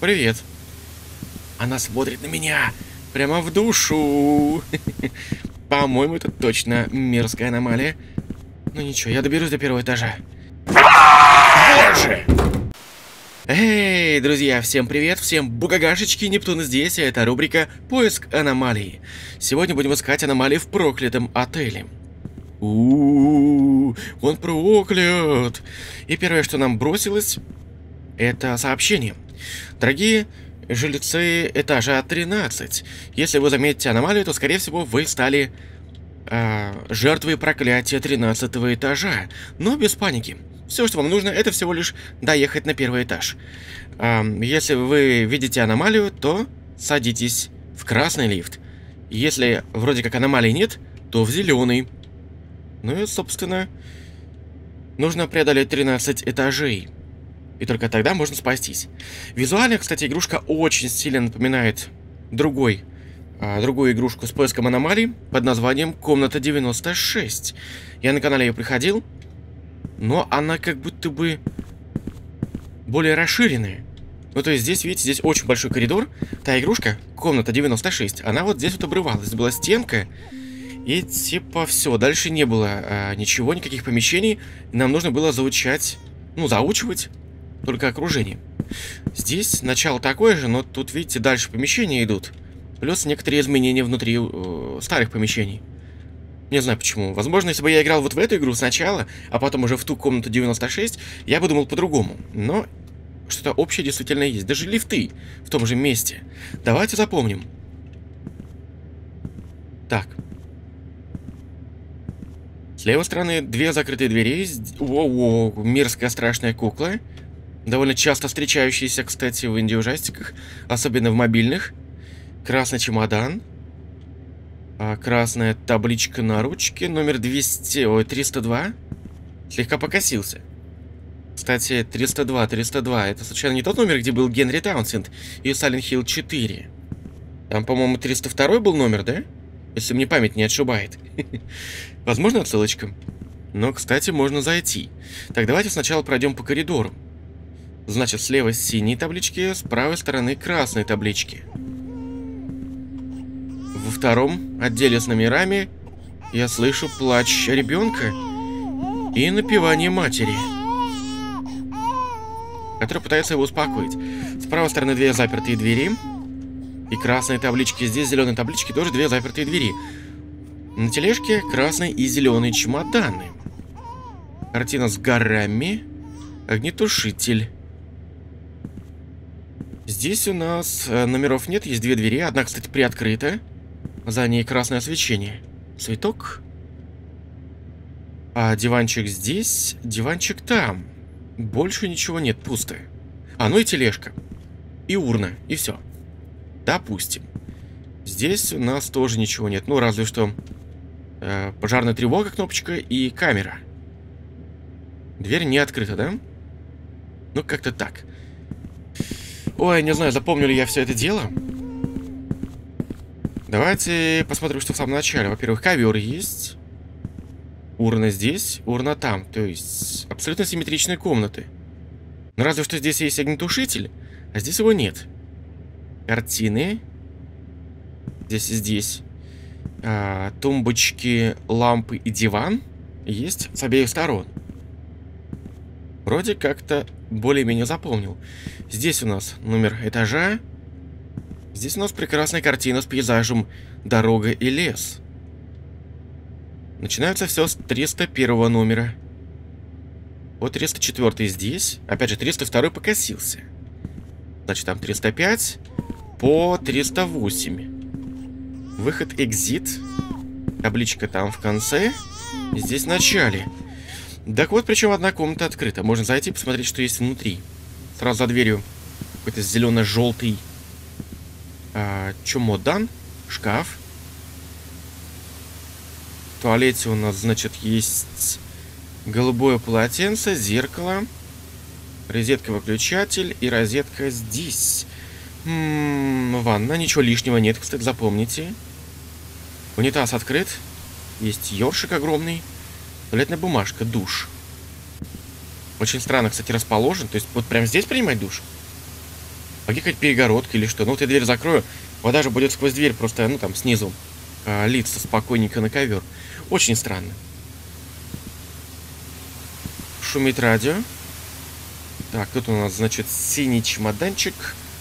Привет. Она смотрит на меня. Прямо в душу. По-моему, это точно мерзкая аномалия. Ну ничего, я доберусь до первого этажа. Боже! Эй, друзья, всем привет, всем бугагашечки, Нептун здесь, и это рубрика «Поиск аномалий». Сегодня будем искать аномалии в проклятом отеле. у он проклят! И первое, что нам бросилось, это сообщение. Дорогие жильцы этажа 13, если вы заметите аномалию, то, скорее всего, вы стали э, жертвой проклятия 13 этажа. Но без паники. Все, что вам нужно, это всего лишь доехать на первый этаж. Э, если вы видите аномалию, то садитесь в красный лифт. Если вроде как аномалии нет, то в зеленый. Ну и, собственно, нужно преодолеть 13 этажей. И только тогда можно спастись. Визуально, кстати, игрушка очень сильно напоминает другой, а, другую игрушку с поиском аномалий под названием «Комната 96». Я на канале ее приходил, но она как будто бы более расширенная. Ну, то есть здесь, видите, здесь очень большой коридор. Та игрушка, комната 96, она вот здесь вот обрывалась. Была стенка, и типа все, дальше не было а, ничего, никаких помещений. Нам нужно было заучать, ну, заучивать только окружение. Здесь начало такое же, но тут, видите, дальше помещения идут. Плюс некоторые изменения внутри э, старых помещений. Не знаю почему. Возможно, если бы я играл вот в эту игру сначала, а потом уже в ту комнату 96, я бы думал по-другому. Но что-то общее действительно есть. Даже лифты в том же месте. Давайте запомним. Так. С левой стороны две закрытые двери. Воу-воу, мерзкая страшная кукла. Довольно часто встречающиеся, кстати, в инди-ужастиках, особенно в мобильных. Красный чемодан. А, красная табличка на ручке, номер 200, ой, 302. Слегка покосился. Кстати, 302, 302, это случайно не тот номер, где был Генри Таунсенд и Silent Hill 4? Там, по-моему, 302 был номер, да? Если мне память не отшибает. Возможно, отсылочка. Но, кстати, можно зайти. Так, давайте сначала пройдем по коридору. Значит, слева синие таблички, с правой стороны красные таблички. Во втором отделе с номерами я слышу плач ребенка и напевание матери, который пытается его успокоить. С правой стороны две запертые двери и красные таблички. Здесь зеленые таблички, тоже две запертые двери. На тележке красные и зеленые чемоданы. Картина с горами. Огнетушитель. Здесь у нас э, номеров нет, есть две двери. Одна, кстати, приоткрыта. За ней красное освещение. Цветок. А диванчик здесь, диванчик там. Больше ничего нет, пусто. А, ну и тележка. И урна, и все. Допустим. Здесь у нас тоже ничего нет. Ну, разве что э, пожарная тревога, кнопочка и камера. Дверь не открыта, да? Ну, как-то так. Ой, не знаю, запомню ли я все это дело. Давайте посмотрим, что в самом начале. Во-первых, ковер есть. Урна здесь, урна там. То есть, абсолютно симметричные комнаты. Но разве что здесь есть огнетушитель, а здесь его нет. Картины. Здесь и здесь. А, тумбочки, лампы и диван есть с обеих сторон. Вроде как-то более-менее запомнил. Здесь у нас номер этажа. Здесь у нас прекрасная картина с пейзажем дорога и лес. Начинается все с 301 номера. Вот 304 здесь. Опять же, 302 покосился. Значит, там 305 по 308. Выход экзит. Табличка там в конце. Здесь в начале. Так вот, причем одна комната открыта. Можно зайти и посмотреть, что есть внутри. Сразу за дверью какой-то зелено-желтый а, чемодан, шкаф. В туалете у нас, значит, есть голубое полотенце, зеркало, розетка-выключатель и розетка здесь. М м-м, -м, ванна, ничего лишнего нет, кстати, запомните. Унитаз открыт. Есть ёршик огромный. Туалетная бумажка, душ. Очень странно, кстати, расположен. То есть вот прямо здесь принимать душ? А какие перегородки или что? Ну вот я дверь закрою, вода же будет сквозь дверь просто, ну там, снизу э, литься спокойненько на ковер. Очень странно. Шумит радио. Так, тут у нас, значит, синий чемоданчик,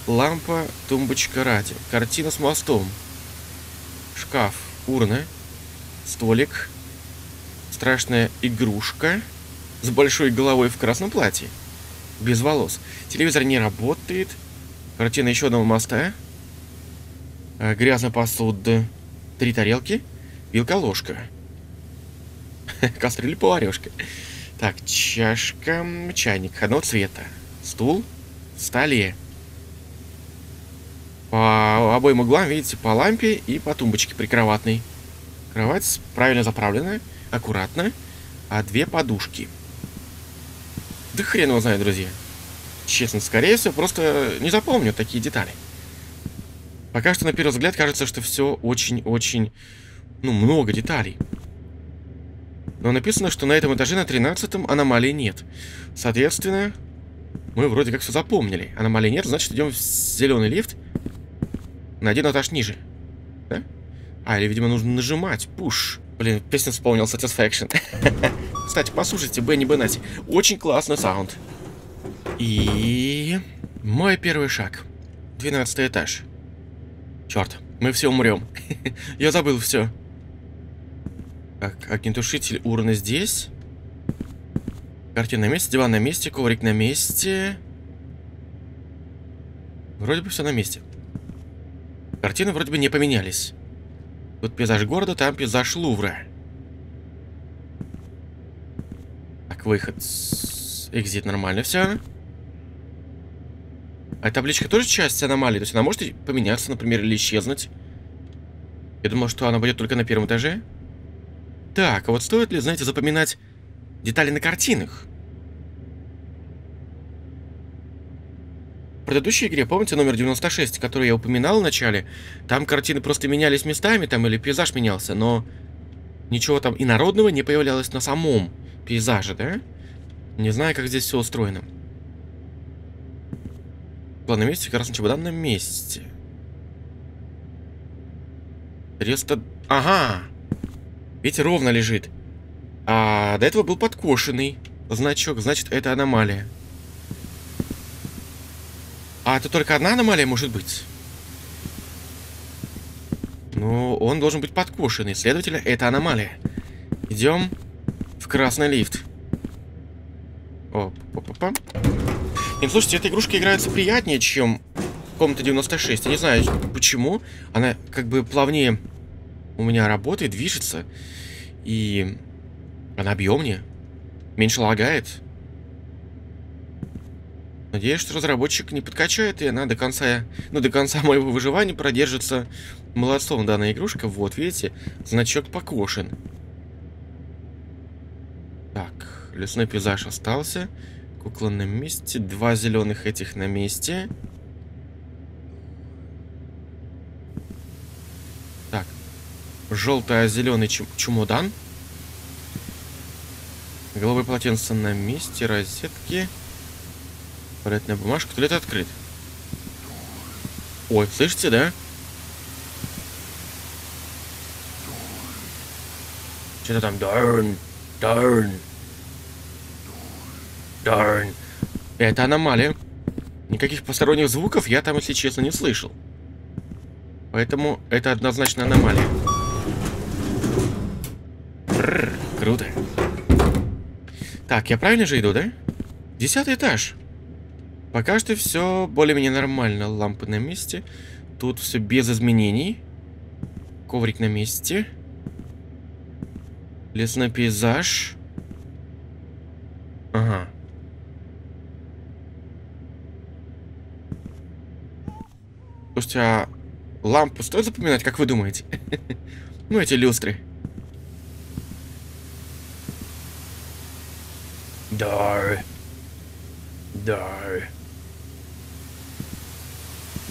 лампа, тумбочка, радио. Картина с мостом. Шкаф, урна, столик, страшная игрушка с большой головой в красном платье, без волос. Телевизор не работает. Картина еще одного моста. А, грязная посуда. Три тарелки. Вилка-ложка. Кастрюля поварешка. Так, чашка, чайник одного цвета. Стул столе. По обоим углам, видите, по лампе и по тумбочке прикроватной. Кровать правильно заправлена, аккуратно, а две подушки. Да хрен его знает, друзья. Честно, скорее всего, просто не запомню такие детали. Пока что на первый взгляд кажется, что все очень-очень, ну, много деталей. Но написано, что на этом этаже на 13 аномалий нет. Соответственно, мы вроде как все запомнили. Аномалий нет, значит идем в зеленый лифт на один этаж ниже. Да? А, или, видимо, нужно нажимать. Пуш. Блин, песня вспомнил Satisfaction. Кстати, послушайте, Бенни Бенати. Очень классный саунд. И... Мой первый шаг. 12 этаж. Черт, мы все умрем. Я забыл все. Так, огнетушитель урны здесь. Картина на месте, диван на месте, коврик на месте. Вроде бы все на месте. Картины вроде бы не поменялись. Тут пейзаж города, там пейзаж Лувра. Так, выход. Экзит нормально все. А табличка тоже часть аномалии? То есть она может поменяться, например, или исчезнуть? Я думал, что она будет только на первом этаже. Так, а вот стоит ли, знаете, запоминать детали на картинах? Предыдущей игре, помните, номер 96, который я упоминал в начале, там картины просто менялись местами, там или пейзаж менялся, но ничего там инородного не появлялось на самом пейзаже, да? Не знаю, как здесь все устроено. План на месте, красный чемодан на месте. 300... Ага! Ведь ровно лежит. А до этого был подкошенный значок, значит, это аномалия. А это только одна аномалия может быть? Ну, он должен быть подкошенный, следовательно, это аномалия. Идем в красный лифт. Оп, оп, оп, оп. Нет, слушайте, эта игрушка играется приятнее, чем комната 96. Я не знаю, почему. Она как бы плавнее у меня работает, движется. И она объемнее. Меньше лагает. Надеюсь, что разработчик не подкачает, и она до конца, ну, до конца моего выживания продержится молодцом данная игрушка. Вот, видите, значок покошен. Так, лесной пейзаж остался. Кукла на месте. Два зеленых этих на месте. желто-зеленый чум чемодан. Голубое полотенце на месте, розетки. Туалетная бумажка. Туалет открыт. Ой, слышите, да? Что-то там darn, darn, darn. Это аномалия. Никаких посторонних звуков я там, если честно, не слышал. Поэтому это однозначно аномалия. Бррр, круто. Так, я правильно же иду, да? Десятый этаж. Пока что все более-менее нормально. Лампы на месте. Тут все без изменений. Коврик на месте. Лесной пейзаж. Ага. Слушайте, а лампу стоит запоминать, как вы думаете? ну, эти люстры. Дар. Дар.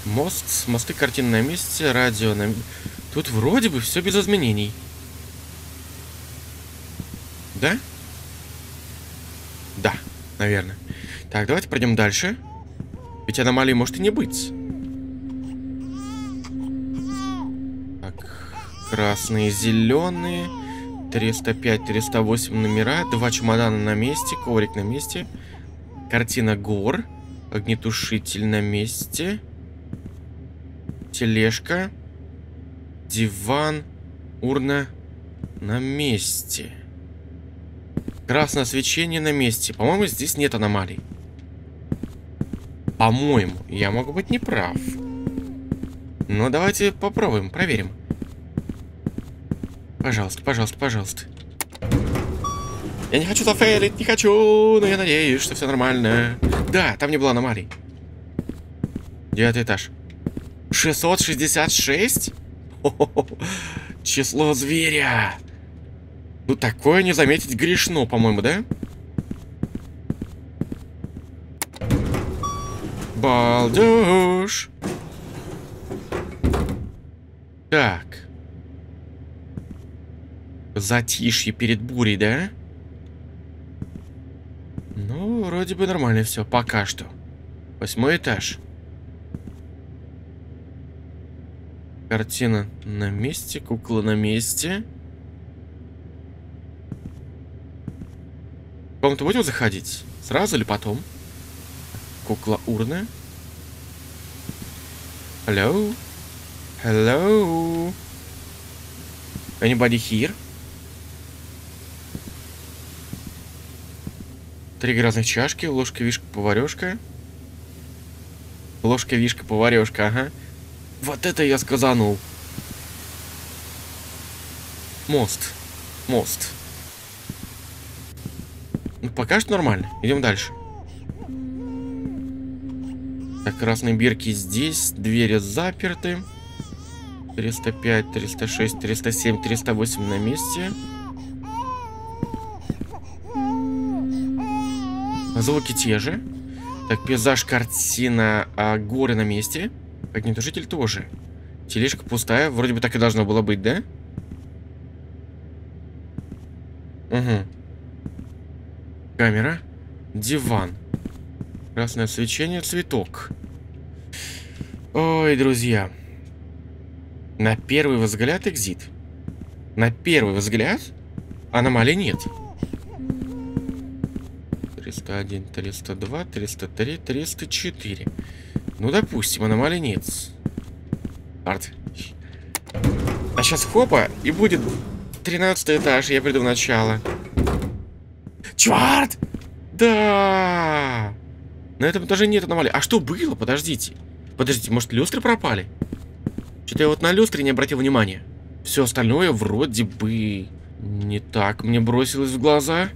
Мост, мосты картины на месте, радио на... Тут вроде бы все без изменений. Да? Да, наверное. Так, давайте пройдем дальше. Ведь аномалии может и не быть. Так, красные, зеленые. 305, 308 номера. Два чемодана на месте, коврик на месте. Картина гор. Огнетушитель на месте. Тележка. Диван. Урна на месте. Красное свечение на месте. По-моему, здесь нет аномалий. По-моему, я могу быть неправ. Но давайте попробуем, проверим. Пожалуйста, пожалуйста, пожалуйста. Я не хочу зафейлить, не хочу, но я надеюсь, что все нормально. Да, там не было аномалий. Девятый этаж. 666? Хо -хо -хо. Число зверя. Ну, такое не заметить грешно, по-моему, да? Балдеж. Так. Затишье перед бурей, да? Ну, вроде бы нормально все, пока что. Восьмой этаж. Картина на месте, кукла на месте. В комнату будем заходить? Сразу или потом? Кукла урна. Hello? Hello? Anybody here? Три разных чашки, ложка, вишка, поварешка. Ложка, вишка, поварешка, ага. Вот это я сказанул. Мост. Мост. Ну, пока что нормально. Идем дальше. Так, красные бирки здесь. Двери заперты. 305, 306, 307, 308 на месте. Звуки те же. Так, пейзаж, картина, а, горы на месте. Огнетушитель тоже. Тележка пустая. Вроде бы так и должно было быть, да? Угу. Камера. Диван. Красное свечение, цветок. Ой, друзья. На первый взгляд экзит. На первый взгляд аномалий нет. 301, 302, 303, 304. Ну, допустим, аномалий нет. Арт. А сейчас хопа, и будет 13 этаж, я приду в начало. Черт! Да! На этом этаже нет аномалий. А что было? Подождите. Подождите, может люстры пропали? Что-то я вот на люстре не обратил внимания. Все остальное вроде бы не так мне бросилось в глаза.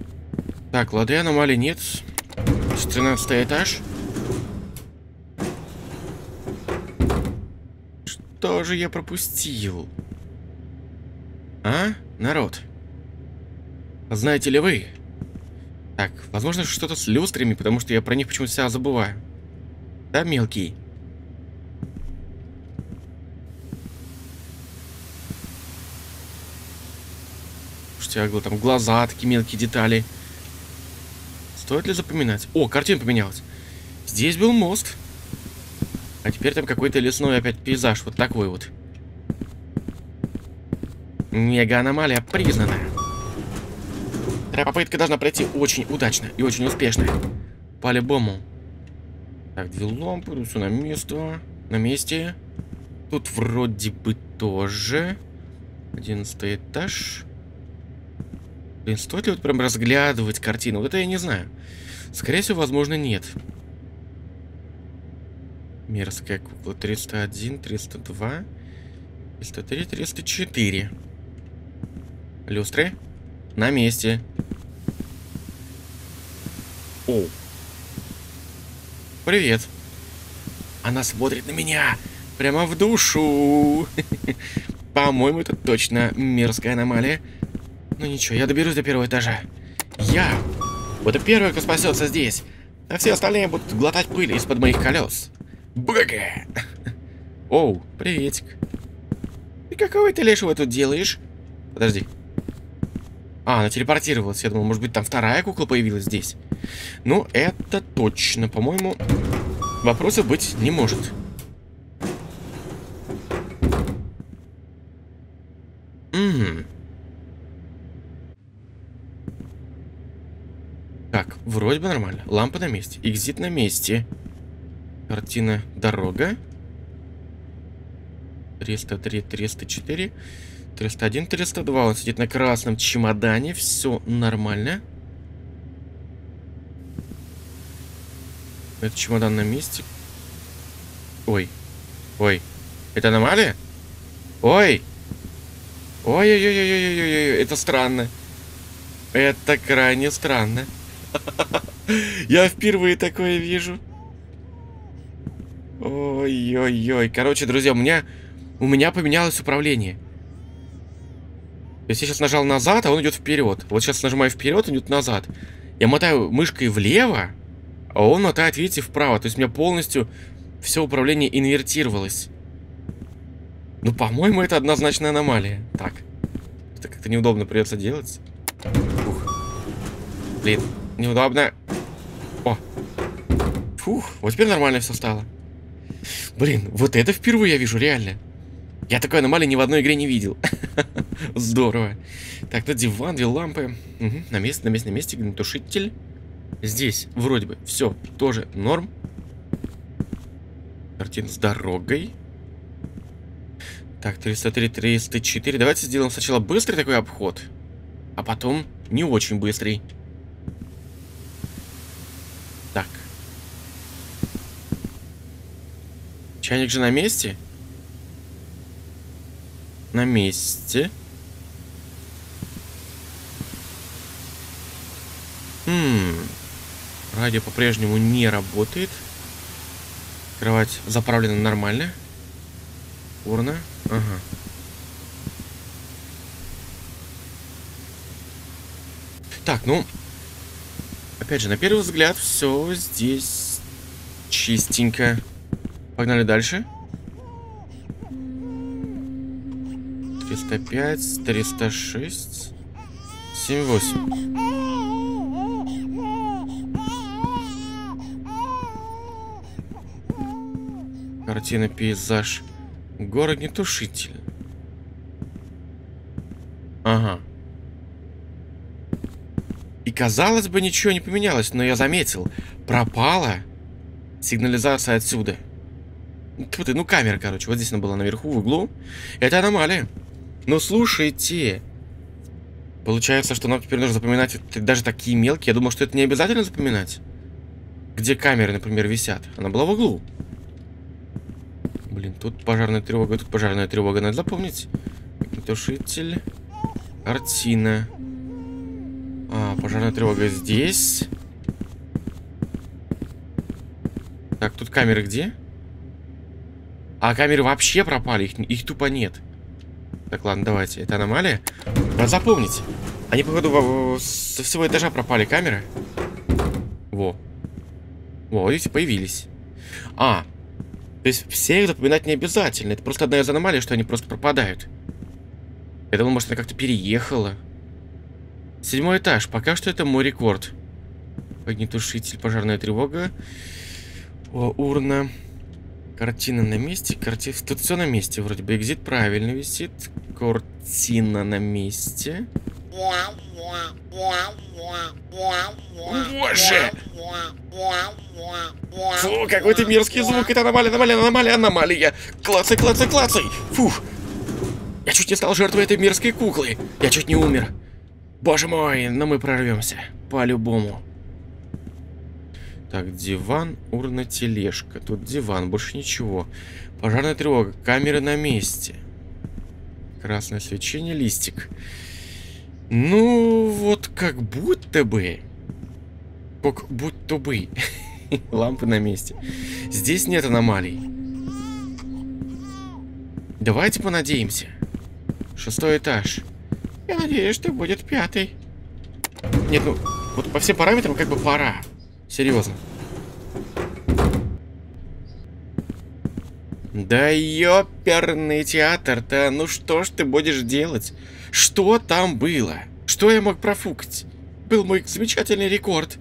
Так, лады, аномалий нет. 13 этаж. Что же я пропустил? А, народ? Знаете ли вы? Так, возможно, что-то с люстрами, потому что я про них почему-то всегда забываю. Да, мелкий? Слушайте, там глаза, такие мелкие детали. Стоит ли запоминать? О, картина поменялась. Здесь был мост. А теперь там какой-то лесной опять пейзаж. Вот такой вот. Мега-аномалия признана. Вторая попытка должна пройти очень удачно и очень успешно. По-любому. Так, две лампы, все на место. На месте. Тут вроде бы тоже. Одиннадцатый этаж. Блин, стоит ли вот прям разглядывать картину? Вот это я не знаю. Скорее всего, возможно, нет. Мерзкая кукла. 301, 302, 303, 304. Люстры. На месте. О. Привет. Она смотрит на меня. Прямо в душу. По-моему, это точно мерзкая аномалия. Ну ничего, я доберусь до первого этажа. Я буду первый, кто спасется здесь. А все остальные будут глотать пыль из-под моих колес. Бага! Оу, приветик. И какого ты лешего тут делаешь? Подожди. А, она телепортировалась. Я думал, может быть, там вторая кукла появилась здесь. Ну, это точно, по-моему... Вопросов быть не может. Угу. Так, вроде бы нормально. Лампа на месте. Экзит на месте. Картина дорога. 303, 304, 301, 302. Он сидит на красном чемодане. Все нормально. Это чемодан на месте. Ой. Ой. Это аномалия? Ой. Ой-ой-ой-ой-ой-ой. Это странно. Это крайне странно. Я впервые такое вижу. Ой-ой-ой. Короче, друзья, у меня... У меня поменялось управление. То есть я сейчас нажал назад, а он идет вперед. Вот сейчас нажимаю вперед, он идет назад. Я мотаю мышкой влево, а он мотает, видите, вправо. То есть у меня полностью все управление инвертировалось. Ну, по-моему, это однозначная аномалия. Так. Это как-то неудобно придется делать. Ух. Блин, неудобно. О. Фух, вот теперь нормально все стало. Блин, вот это впервые я вижу, реально. Я такой аномалии ни в одной игре не видел. Здорово. Так, тут диван, две лампы. На месте, на месте, на месте. Тушитель. Здесь вроде бы все тоже норм. Картина с дорогой. Так, 303, 304. Давайте сделаем сначала быстрый такой обход. А потом не очень быстрый. Так. Чайник же на месте? На месте. Хм. Радио по-прежнему не работает. Кровать заправлена нормально. Урна. Ага. Так, ну... Опять же, на первый взгляд, все здесь чистенько. Погнали дальше. 305, 306, 78. Картина, пейзаж. Город нетушитель. Ага. И казалось бы, ничего не поменялось, но я заметил. Пропала сигнализация отсюда. Тьфу ты, ну камера, короче. Вот здесь она была наверху, в углу. Это аномалия. Но слушайте. Получается, что нам теперь нужно запоминать даже такие мелкие. Я думал, что это не обязательно запоминать. Где камеры, например, висят. Она была в углу. Блин, тут пожарная тревога, тут пожарная тревога. Надо запомнить. Тушитель. Картина. А, пожарная тревога здесь. Так, тут камеры где? А камеры вообще пропали, их, их тупо нет. Так, ладно, давайте. Это аномалия? Надо запомнить. Они, походу, со всего этажа пропали камеры. Во. Во, видите, появились. А, то есть все их запоминать не обязательно. Это просто одна из аномалий, что они просто пропадают. Я думал, может, она как-то переехала. Седьмой этаж. Пока что это мой рекорд. Огнетушитель, пожарная тревога. О, урна. Картина на месте. Картина... Тут все на месте. Вроде бы экзит правильно висит. Картина на месте. Боже! Фу, какой ты мерзкий звук. Это аномалия, аномалия, аномалия, аномалия. Клацай, клацай, клацай. Фух. Я чуть не стал жертвой этой мерзкой куклы. Я чуть не умер. Боже мой, но мы прорвемся. По-любому. Так, диван, урна, тележка. Тут диван, больше ничего. Пожарная тревога, камеры на месте. Красное свечение, листик. Ну, вот как будто бы. Как будто бы. Лампы на месте. Здесь нет аномалий. Давайте понадеемся. Шестой этаж. Я надеюсь, что будет пятый. Нет, ну, вот по всем параметрам как бы пора. Серьезно. Да ёперный театр-то, ну что ж ты будешь делать? Что там было? Что я мог профукать? Был мой замечательный рекорд.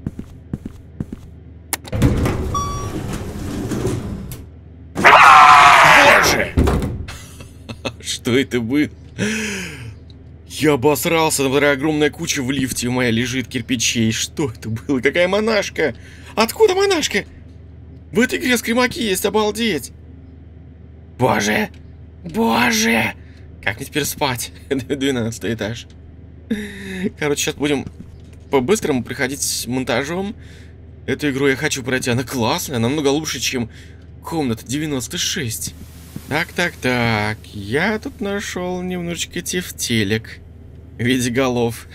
Боже! Что это было? Я обосрался, смотря огромная куча в лифте моя лежит кирпичей. Что это было? Какая монашка? Откуда монашка? В этой игре скримаки есть, обалдеть! Боже! Боже! Как мне теперь спать? 12 этаж. Короче, сейчас будем по-быстрому приходить монтажом. Эту игру я хочу пройти. Она классная, намного лучше, чем комната 96. Так, так, так. Я тут нашел немножечко тефтелек в виде голов.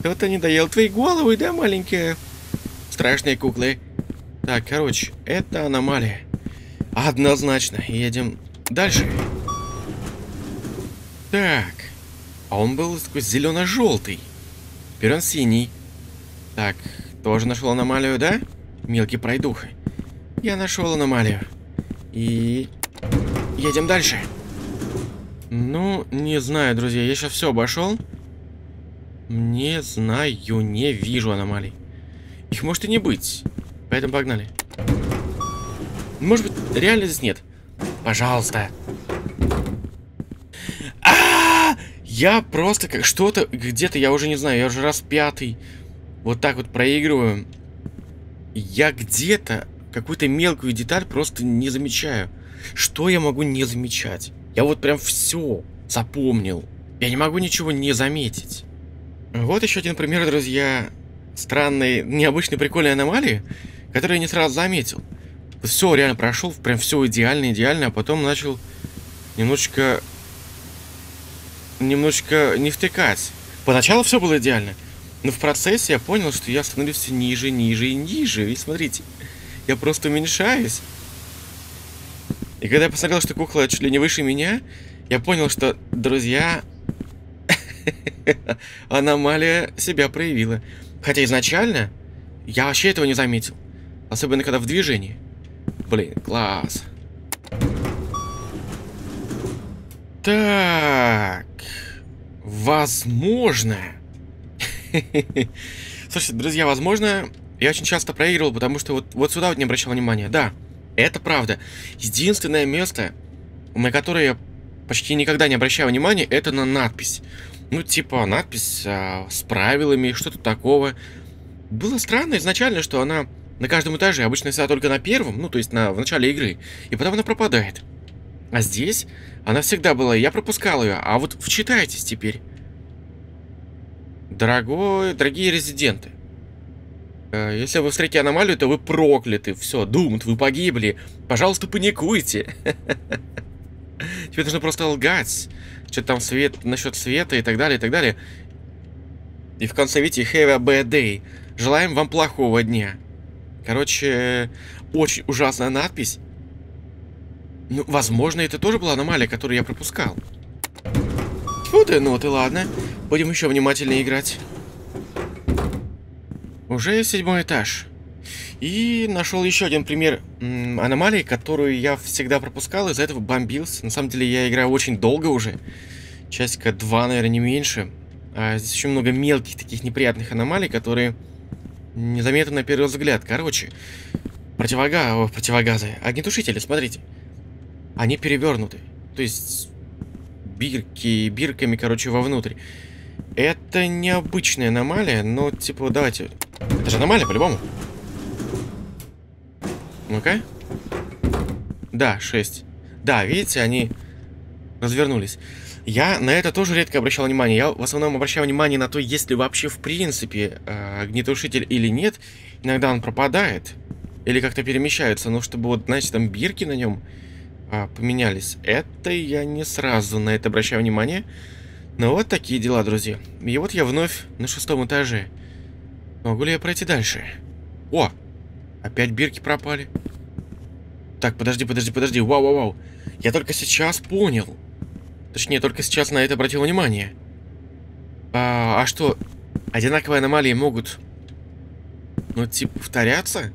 Кто-то не доел твои головы, да, маленькие страшные куклы? Так, короче, это аномалия. Однозначно. Едем дальше. Так. А он был такой зелено-желтый. Теперь он синий. Так, тоже нашел аномалию, да? Мелкий пройдуха. Я нашел аномалию. И... Едем дальше. Ну, не знаю, друзья. Я сейчас все обошел. Не знаю, не вижу аномалий. Их может и не быть. Поэтому погнали. Может быть, реально здесь нет. Пожалуйста. А, -а, -а! Я просто как что-то где-то, я уже не знаю, я уже раз пятый вот так вот проигрываю. Я где-то какую-то мелкую деталь просто не замечаю. Что я могу не замечать? Я вот прям все запомнил. Я не могу ничего не заметить. Вот еще один пример, друзья, странной, необычной, прикольной аномалии, которую я не сразу заметил. Все реально прошел, прям все идеально, идеально, а потом начал немножечко... Немножечко не втыкать. Поначалу все было идеально, но в процессе я понял, что я становлюсь все ниже, ниже и ниже. И смотрите, я просто уменьшаюсь. И когда я посмотрел, что кукла чуть ли не выше меня, я понял, что, друзья, аномалия себя проявила. Хотя изначально я вообще этого не заметил. Особенно когда в движении. Блин, класс. Так. Возможно. Слушайте, друзья, возможно, я очень часто проигрывал, потому что вот, вот сюда вот не обращал внимания. Да, это правда. Единственное место, на которое я почти никогда не обращаю внимания, это на надпись. Ну, типа, надпись а, с правилами, что-то такого. Было странно изначально, что она на каждом этаже обычно всегда только на первом, ну, то есть на, в начале игры, и потом она пропадает. А здесь она всегда была, я пропускал ее, а вот вчитайтесь теперь. Дорогой, дорогие резиденты, э, если вы встретите аномалию, то вы прокляты. Все, думают, вы погибли. Пожалуйста, паникуйте. Тебе нужно просто лгать что там свет, насчет света и так далее, и так далее. И в конце видите, have a bad day. Желаем вам плохого дня. Короче, очень ужасная надпись. Ну, возможно, это тоже была аномалия, которую я пропускал. Вот и ну ты ладно. Будем еще внимательнее играть. Уже седьмой этаж. И нашел еще один пример аномалии, которую я всегда пропускал, из-за этого бомбился. На самом деле я играю очень долго уже. Часика два, наверное, не меньше. А здесь еще много мелких таких неприятных аномалий, которые незаметны на первый взгляд. Короче, противога... О, противогазы. Огнетушители, смотрите. Они перевернуты. То есть бирки, бирками, короче, вовнутрь. Это необычная аномалия, но, типа, давайте... Это же аномалия, по-любому. Ну-ка. Да, 6. Да, видите, они развернулись. Я на это тоже редко обращал внимание. Я в основном обращаю внимание на то, есть ли вообще в принципе э, огнетушитель или нет. Иногда он пропадает. Или как-то перемещается. Но чтобы вот, знаете, там бирки на нем э, поменялись. Это я не сразу на это обращаю внимание. Но вот такие дела, друзья. И вот я вновь на шестом этаже. Могу ли я пройти дальше? О! Опять бирки пропали. Так, подожди, подожди, подожди. Вау, вау, вау. Я только сейчас понял. Точнее, только сейчас на это обратил внимание. А, а что, одинаковые аномалии могут, ну, типа, повторяться?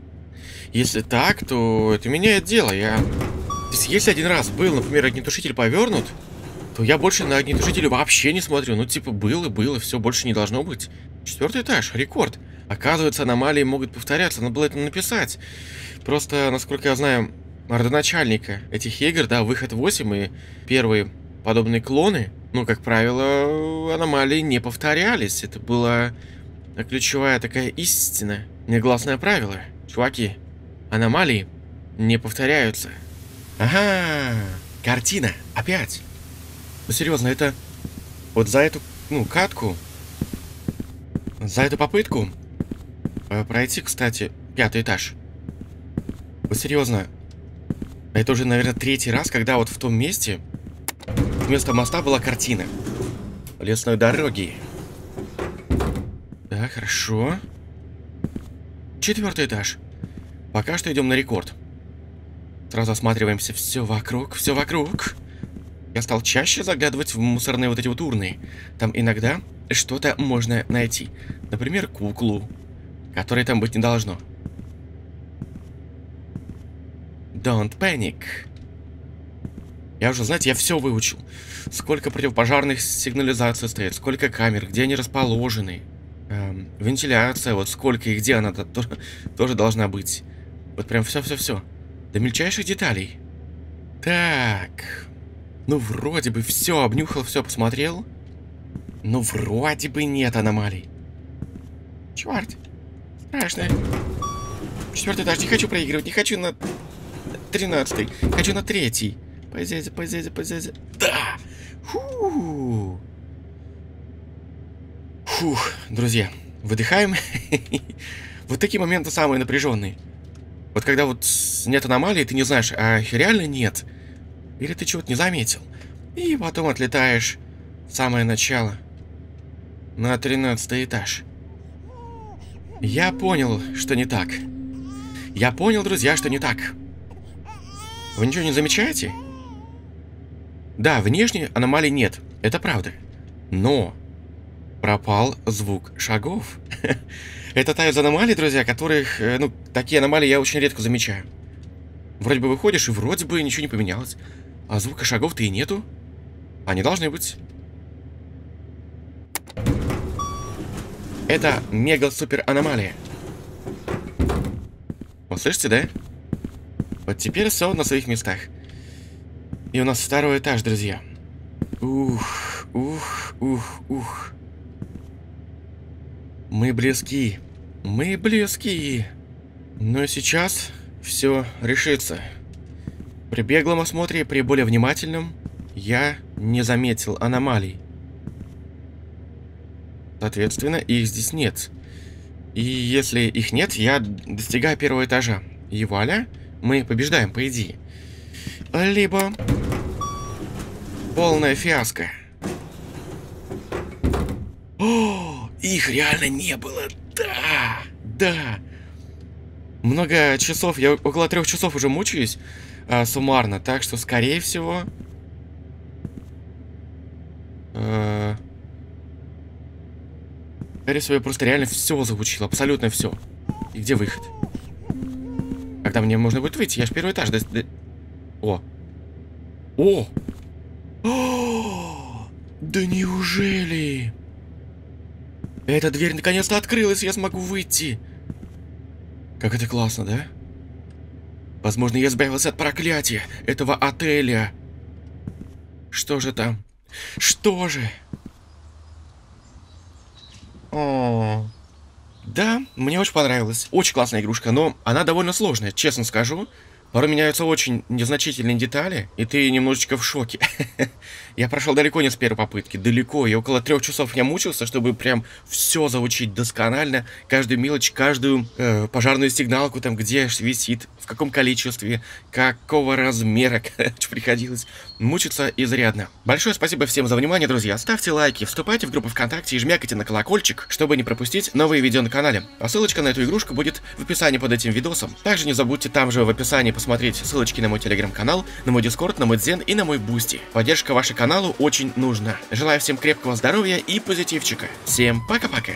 Если так, то это меняет дело. Я... То если один раз был, например, огнетушитель повернут, то я больше на огнетушитель вообще не смотрю. Ну, типа, было, было, все, больше не должно быть. Четвертый этаж, рекорд. Оказывается, аномалии могут повторяться. Надо было это написать. Просто, насколько я знаю, родоначальника этих игр, да, выход 8 и первые подобные клоны, ну, как правило, аномалии не повторялись. Это была ключевая такая истина, негласное правило. Чуваки, аномалии не повторяются. Ага, картина, опять. Ну, серьезно, это вот за эту, ну, катку, за эту попытку пройти, кстати, пятый этаж. Вот серьезно, это уже, наверное, третий раз, когда вот в том месте вместо моста была картина лесной дороги. Да, хорошо. Четвертый этаж. Пока что идем на рекорд. Сразу осматриваемся. Все вокруг, все вокруг. Я стал чаще заглядывать в мусорные вот эти вот урны. Там иногда что-то можно найти. Например, куклу, которой там быть не должно. Don't panic. Я уже, знаете, я все выучил. Сколько противопожарных сигнализаций стоит, сколько камер, где они расположены. Эм, вентиляция, вот сколько и где она -то, тоже, тоже должна быть. Вот прям все-все-все. До мельчайших деталей. Так. Ну, вроде бы все, обнюхал, все посмотрел. Ну, вроде бы нет аномалий. Черт. Страшно. Четвертый этаж. Не хочу проигрывать. Не хочу на тринадцатый. Хочу на третий. Позязи, позязи, позязи. Да! Фу. Фух, друзья, выдыхаем. вот такие моменты самые напряженные. Вот когда вот нет аномалии, ты не знаешь, а реально нет. Или ты чего-то не заметил. И потом отлетаешь в самое начало. На 13 этаж. Я понял, что не так. Я понял, друзья, что не так. Вы ничего не замечаете? Да, внешне аномалий нет, это правда. Но пропал звук шагов. это та из аномалий, друзья, которых, э, ну, такие аномалии я очень редко замечаю. Вроде бы выходишь, и вроде бы ничего не поменялось. А звука шагов-то и нету. Они должны быть. Это мега-супер аномалия. Вот слышите, да? Вот теперь все на своих местах. И у нас второй этаж, друзья. Ух, ух, ух, ух. Мы близки. Мы близки. Но сейчас все решится. При беглом осмотре, при более внимательном, я не заметил аномалий. Соответственно, их здесь нет. И если их нет, я достигаю первого этажа. И вуаля, мы побеждаем, по идее. Либо полная фиаско. О, их реально не было. Да, да. Много часов, я около трех часов уже мучаюсь э, суммарно, так что, скорее всего... Э, скорее всего, я просто реально все заучил, абсолютно все. И где выход? Когда мне можно будет выйти? Я ж первый этаж. До... О! О! О! Да неужели? Эта дверь наконец-то открылась, я смогу выйти. Как это классно, да? Возможно, я избавился от проклятия этого отеля. Что же там? Что же? Да, мне очень понравилась. Очень классная игрушка, но она довольно сложная, честно скажу. Порой меняются очень незначительные детали, и ты немножечко в шоке. я прошел далеко не с первой попытки, далеко. И около трех часов я мучился, чтобы прям все заучить досконально. Каждую мелочь, каждую э, пожарную сигналку, там где висит, в каком количестве, какого размера приходилось. Мучиться изрядно. Большое спасибо всем за внимание, друзья. Ставьте лайки, вступайте в группу ВКонтакте и жмякайте на колокольчик, чтобы не пропустить новые видео на канале. А ссылочка на эту игрушку будет в описании под этим видосом. Также не забудьте там же в описании посмотреть ссылочки на мой телеграм-канал, на мой Discord, на мой дзен и на мой Boosty. Поддержка нашему каналу очень нужна. Желаю всем крепкого здоровья и позитивчика. Всем пока-пока.